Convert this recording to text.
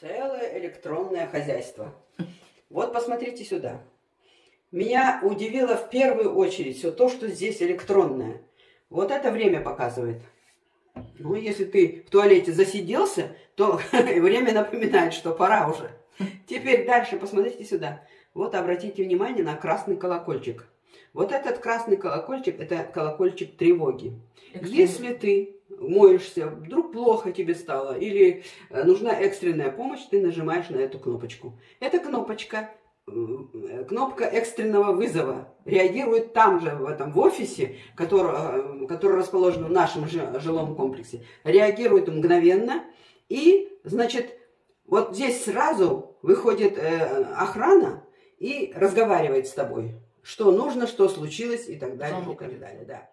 Целое электронное хозяйство. Вот посмотрите сюда. Меня удивило в первую очередь все то, что здесь электронное. Вот это время показывает. Ну, если ты в туалете засиделся, то время напоминает, что пора уже. Теперь дальше посмотрите сюда. Вот обратите внимание на красный колокольчик. Вот этот красный колокольчик, это колокольчик тревоги. Если ты моешься, вдруг плохо тебе стало, или э, нужна экстренная помощь, ты нажимаешь на эту кнопочку. Эта кнопочка э, кнопка экстренного вызова реагирует там же, в этом в офисе, который, э, который расположен в нашем жилом комплексе, реагирует мгновенно. И, значит, вот здесь сразу выходит охрана и разговаривает с тобой что нужно, что случилось и так далее, и так далее, да.